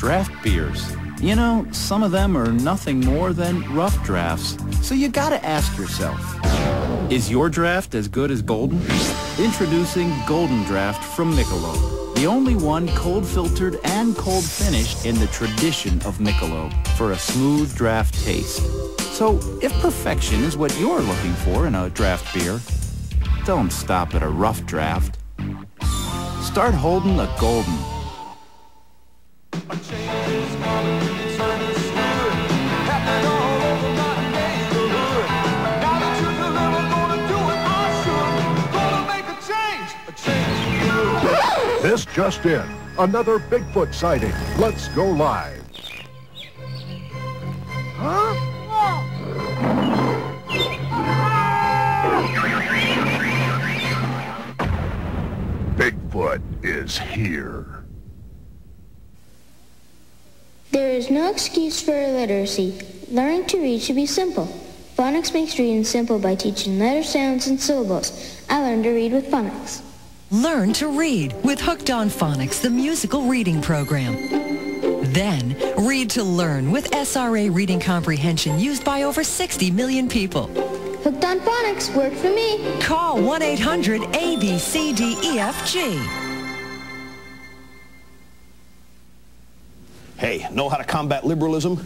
draft beers. You know, some of them are nothing more than rough drafts. So you gotta ask yourself, is your draft as good as Golden? Introducing Golden Draft from Michelob. The only one cold filtered and cold finished in the tradition of Michelob for a smooth draft taste. So if perfection is what you're looking for in a draft beer, don't stop at a rough draft. Start holding the Golden. This just in. Another Bigfoot sighting. Let's go live. Huh? Bigfoot is here. There is no excuse for illiteracy. Learning to read should be simple. Phonics makes reading simple by teaching letter sounds and syllables. I learned to read with phonics. Learn to read with Hooked on Phonics, the musical reading program. Then, read to learn with SRA reading comprehension used by over 60 million people. Hooked on phonics worked for me. Call 1-800-ABCDEFG. Hey, know how to combat liberalism?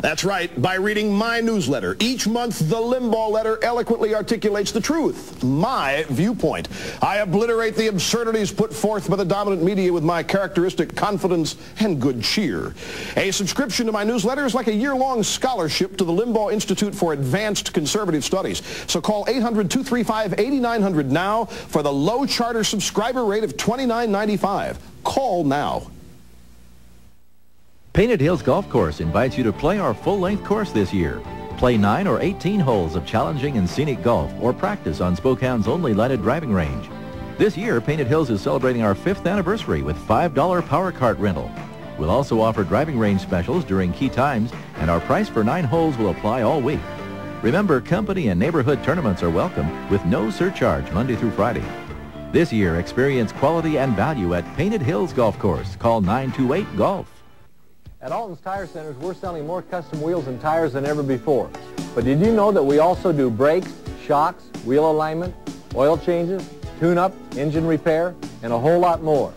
That's right, by reading my newsletter. Each month, the Limbaugh letter eloquently articulates the truth, my viewpoint. I obliterate the absurdities put forth by the dominant media with my characteristic confidence and good cheer. A subscription to my newsletter is like a year-long scholarship to the Limbaugh Institute for Advanced Conservative Studies. So call 800-235-8900 now for the low charter subscriber rate of $29.95. Call now. Painted Hills Golf Course invites you to play our full-length course this year. Play 9 or 18 holes of challenging and scenic golf or practice on Spokane's only lighted driving range. This year, Painted Hills is celebrating our fifth anniversary with $5 power cart rental. We'll also offer driving range specials during key times, and our price for nine holes will apply all week. Remember, company and neighborhood tournaments are welcome with no surcharge Monday through Friday. This year, experience quality and value at Painted Hills Golf Course. Call 928-GOLF. At Alton's Tire Centers, we're selling more custom wheels and tires than ever before. But did you know that we also do brakes, shocks, wheel alignment, oil changes, tune-up, engine repair, and a whole lot more.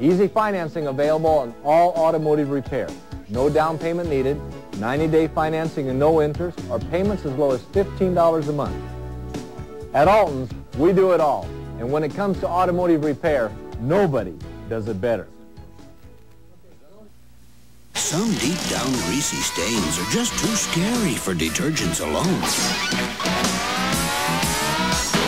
Easy financing available on all automotive repair. No down payment needed, 90-day financing and no interest, or payments as low as $15 a month. At Alton's, we do it all. And when it comes to automotive repair, nobody does it better. Some deep down greasy stains are just too scary for detergents alone.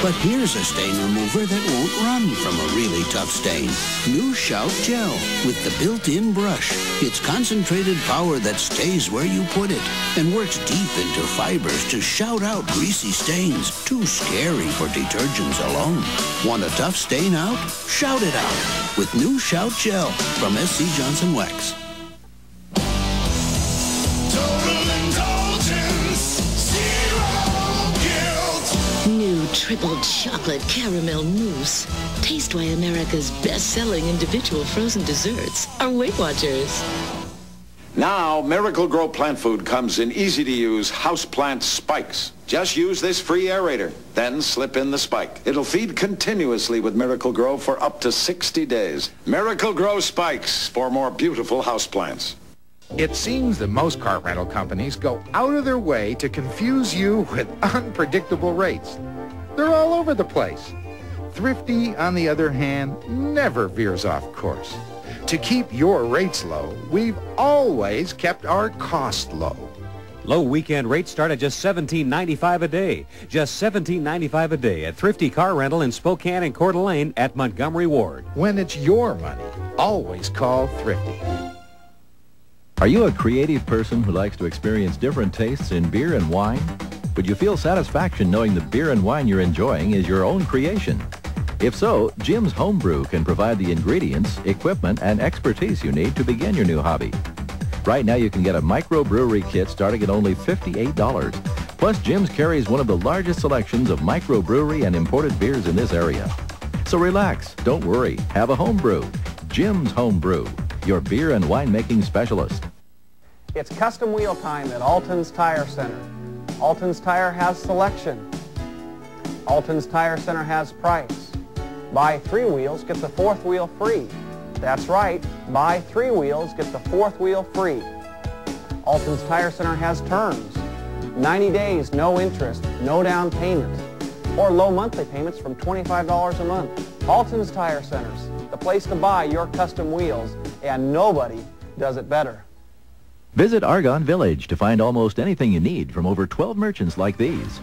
But here's a stain remover that won't run from a really tough stain. New Shout Gel with the built-in brush. It's concentrated power that stays where you put it and works deep into fibers to shout out greasy stains too scary for detergents alone. Want a tough stain out? Shout it out with New Shout Gel from SC Johnson Wax. Triple chocolate caramel mousse. Taste why America's best-selling individual frozen desserts are Weight Watchers. Now, Miracle-Gro plant food comes in easy-to-use houseplant spikes. Just use this free aerator, then slip in the spike. It'll feed continuously with Miracle-Gro for up to 60 days. Miracle-Gro spikes for more beautiful houseplants. It seems that most car rental companies go out of their way to confuse you with unpredictable rates. They're all over the place. Thrifty, on the other hand, never veers off course. To keep your rates low, we've always kept our cost low. Low weekend rates start at just $17.95 a day. Just $17.95 a day at Thrifty Car Rental in Spokane and Coeur d'Alene at Montgomery Ward. When it's your money, always call Thrifty. Are you a creative person who likes to experience different tastes in beer and wine? Would you feel satisfaction knowing the beer and wine you're enjoying is your own creation? If so, Jim's Homebrew can provide the ingredients, equipment, and expertise you need to begin your new hobby. Right now you can get a microbrewery kit starting at only $58. Plus, Jim's carries one of the largest selections of microbrewery and imported beers in this area. So relax, don't worry, have a homebrew. Jim's Homebrew. your beer and winemaking specialist. It's custom wheel time at Alton's Tire Center. Alton's Tire has selection. Alton's Tire Center has price. Buy three wheels, get the fourth wheel free. That's right, buy three wheels, get the fourth wheel free. Alton's Tire Center has terms. 90 days, no interest, no down payment, or low monthly payments from $25 a month. Alton's Tire Centers, the place to buy your custom wheels, and nobody does it better. Visit Argonne Village to find almost anything you need from over 12 merchants like these.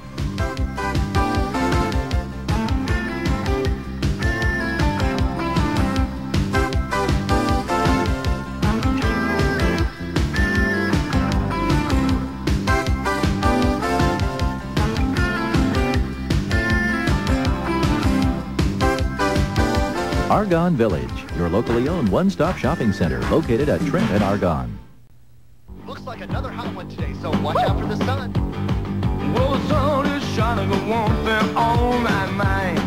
Argonne Village, your locally owned one-stop shopping center located at Trent and Argonne. Looks like another hot one today, so watch out for the sun. Well, the sun is shining a warmth on my mind.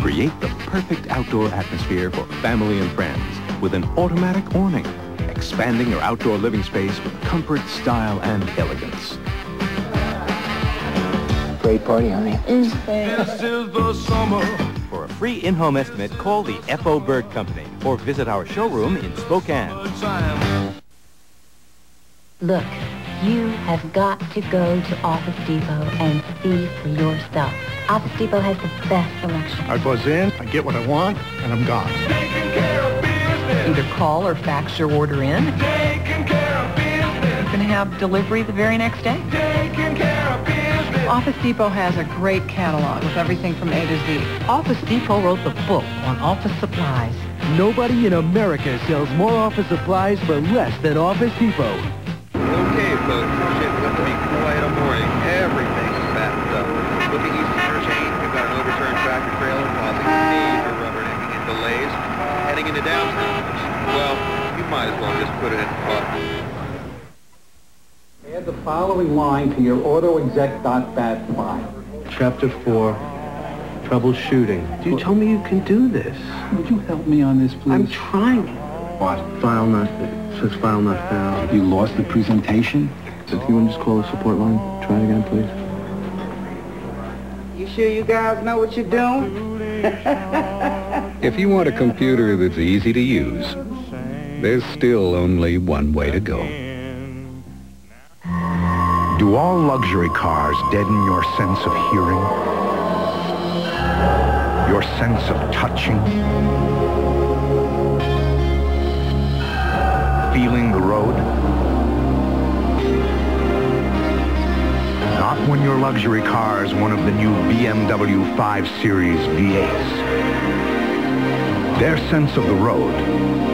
Create the perfect outdoor atmosphere for family and friends with an automatic awning, expanding your outdoor living space with comfort, style, and elegance. Great party, honey. This is the summer. For a free in-home estimate, call the F.O. Berg Company or visit our showroom in Spokane. Look, you have got to go to Office Depot and see for yourself. Office Depot has the best selection. I buzz in, I get what I want, and I'm gone. Either call or fax your order in. You can have delivery the very next day. Office Depot has a great catalog with everything from A to Z. Office Depot wrote the book on office supplies. Nobody in America sells more office supplies for less than Office Depot. Okay, folks, shit's going to be quite a morning. Everything's backed up. With the east interchange, we've got an overturned tractor trailer causing major rubbernecking and delays. Heading into downtown, which, well, you might as well just put it in park. Add the following line to your autoexec.bat file. Chapter 4, troubleshooting. You told me you can do this. Would you help me on this, please? I'm trying. What? File not, it says file not found. You lost the presentation? So if you want to just call the support line, try it again, please. You sure you guys know what you're doing? If you want a computer that's easy to use, there's still only one way to go. Do all luxury cars deaden your sense of hearing? Your sense of touching? Feeling the road? Not when your luxury car is one of the new BMW 5 Series V8s. Their sense of the road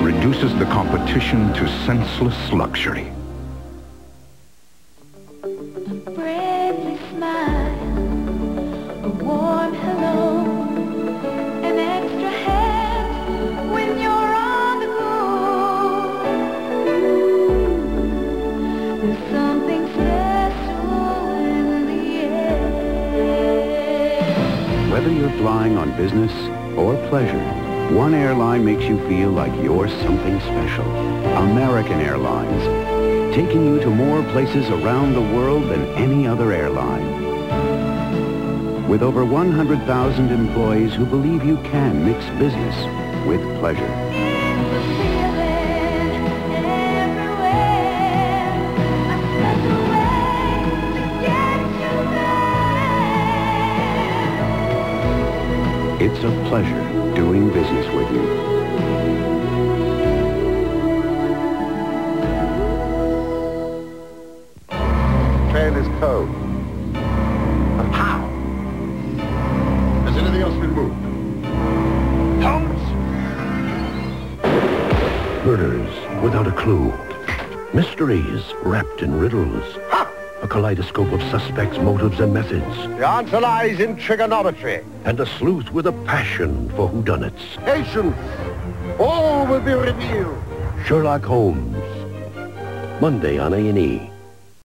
reduces the competition to senseless luxury. Whether you're flying on business or pleasure, one airline makes you feel like you're something special. American Airlines, taking you to more places around the world than any other airline. With over 100,000 employees who believe you can mix business with pleasure. A pleasure doing business with you. Command is code. How? Has anything else been moved? Holmes! Murders without a clue. Mysteries wrapped in riddles. A kaleidoscope of suspects, motives, and methods. The answer lies in trigonometry. And a sleuth with a passion for whodunits. Patience. All will be revealed. Sherlock Holmes. Monday on A&E.